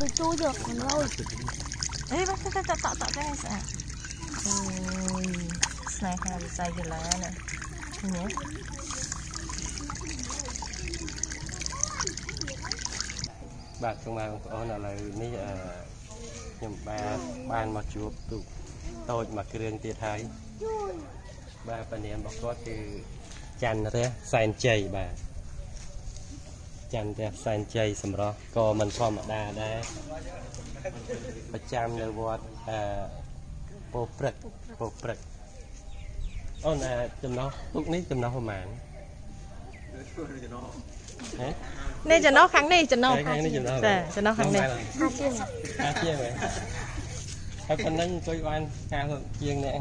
ទៅទូយកកន្លោយអេបាទតតតតតតែស្អាតអូយស្នេហាវិស័យកីឡាណានេះបាទសូមបងប្អូនឥឡូវនេះអឺខ្ញុំបាទបានមកជួបទូកតូចមួយគ្រឿងទៀតហើយបាទប៉ានាមរបស់គាត់គឺច័ន្ទរះសែនជ័យបាទ ច័ន្ទរះសែនជ័យសម្រស់ក៏មិនធម្មតាដែរប្រចាំនៅវត្តអឺពោព្រឹកពោព្រឹកអូនអាចំណោះទូកនេះចំណោះប្រហែលហ៎នេះចំណោះខាងនេះចំណោះខាងនេះចំណោះចាចំណោះខាងនេះថាជាង50ជាងហ៎ហើយប៉ុណ្ណឹងអង្គុយបាន50ជាងអ្នក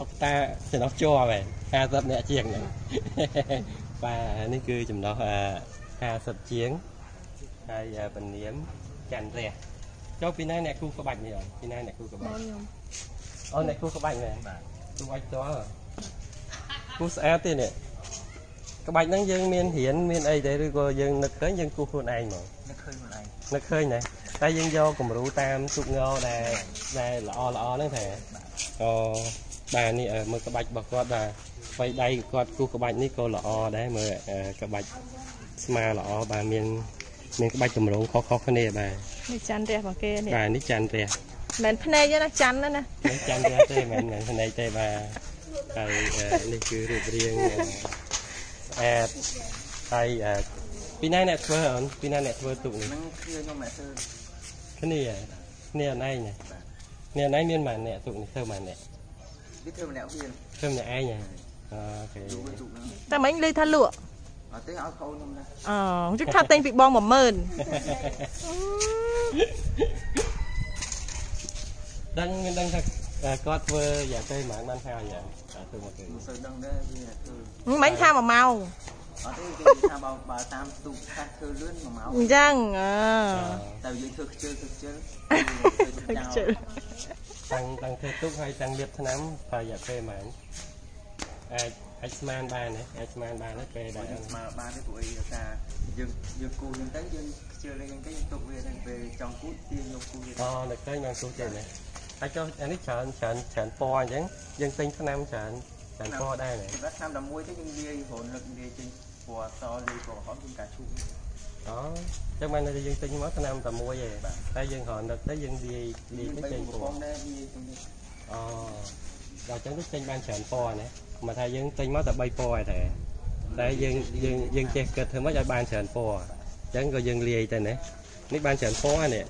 អបតាចំណោះជាប់ហ៎50អ្នកជាងហ្នឹង បាទនេះគឺចំណោះ50ជាងហើយពនាមច័ន្ទរះចុះពីណាអ្នកគូក្បាច់នេះអពីណាអ្នកគូក្បាច់ខ្ញុំអូអ្នកគូក្បាច់មែនបាទគូអាចតគូស្អាតទេនេះក្បាច់ហ្នឹងយើងមានរៀនមានអីទេឬក៏យើងនឹកឃើញយើងគូខ្លួនឯងហ្មងនឹកឃើញខ្លួនឯងនឹកឃើញណាតែយើងយកគំរូតាមទុកងដែលដែលល្អល្អហ្នឹងថាអូបាទនេះអឺមើលក្បាច់របស់គាត់បាទស្វ័យដៃគាត់គូសក្បាច់នេះក៏ល្អដែរមើលអឺក្បាច់ស្មាល្អបាទមានមានក្បាច់កម្រងខុសៗគ្នាបាទនេះច័ន្ទរះរបស់គេនេះបាទនេះច័ន្ទរះមិនភ្នែកទេណាច័ន្ទណាណានេះច័ន្ទរះទេមិនមែនភ្នែកទេបាទហើយអឺនេះគឺរូបរាងអឺស្អាតហើយអឺពីណាអ្នកធ្វើអូនពីណាអ្នកធ្វើទុកនេះហ្នឹងគឺខ្ញុំមិនធ្វើគ្នាគ្នាអនឯងណាគ្នាអនឯងមានប៉ុន្មានអ្នកទុកនេះធ្វើប៉ុន្មានអ្នកវាធ្វើម្នាក់វាធ្វើម្នាក់ឯងហ៎ អូខេទូវាទូហ្នឹងតែមិញឮថាលក់អត់ទេឲ្យកូនខ្ញុំដែរអូជិះថាទិញពីបង10000ដឹងមានដឹងថាគាត់ធ្វើយ៉ាងទៅប៉ុន្មានបានហើយយ៉ាងធ្វើមកគឺមិនសូវដឹងដែរវាធ្វើមិញថា1ម៉ោងអត់ទេគេថាបើបើតាមទូកខាស់ធ្វើលឿនមួយម៉ោងអញ្ចឹងអឺតែយើងធ្វើខ្ជិលធ្វើខ្ជិលទឹកជើតាំងតាំងធ្វើទុកហើយតាំងលាបថ្នាំប្រហែលពេលប៉ុន្មាន អាចអាចស្មានបានទេអាចស្មានបានទេពេលដែលយើងស្មើបានទេព្រោះអីដោយសារយើងយើងគូយើងទៅយើងខ្ជិលលេងទៅយើងទុកវាទៅពេលចង់គូទាញយកគូវាអូនៅឃើញបានទូទេណាហើយចុះអានេះច្រើនច្រើនច្រើនពណ៌អញ្ចឹងយើងទិញថ្នាំច្រើនច្រើនពណ៌ដែរណាសម្រាប់ឆ្នាំតែមួយទៅយើងវាយរនលឹកវាយចេញពណ៌សលាយពណ៌ក្រហមយើងកាឈូកអូចឹងបានតែយើងទិញមកថ្នាំតែមួយឯងតែយើងគ្រាន់តែទៅយើងលាយលាយយើងទៅបីចេញពពណ៌ណ៌ដែរវាយចេញអូ ដល់ចឹងទៅចេញបានច្រើនពណ៌ណាមកថាយើងទិញមកតែ3ពណ៌ឯតែតែយើងយើងយើងចេះគិតធ្វើម៉េចឲ្យបានច្រើនពណ៌អញ្ចឹងក៏យើងលាយទៅណានេះបានច្រើនពណ៌នេះ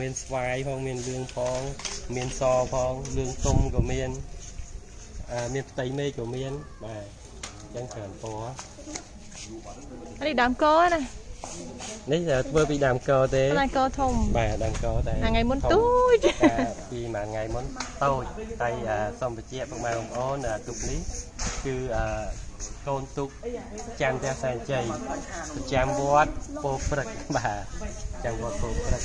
មានស្វាយផងមានលឿងផងមានសផងលឿងទុំក៏មានអឺមានផ្ទៃមេឃក៏មានបាទអញ្ចឹងច្រើនពណ៌នេះដើមកណា នេះធ្វើពីដើមកទេតែកធំបាទដើមកតែថ្ងៃមុនធំទូចតែពីមួយថ្ងៃមុនតូចតែអឺសូមបញ្ជាក់បងប្អូនអាទុកនេះគឺអឺកូនទុកច័ន្ទរសែនជ័យប្រចាំវត្តពោព្រឹកបាទចាំវត្តពោព្រឹក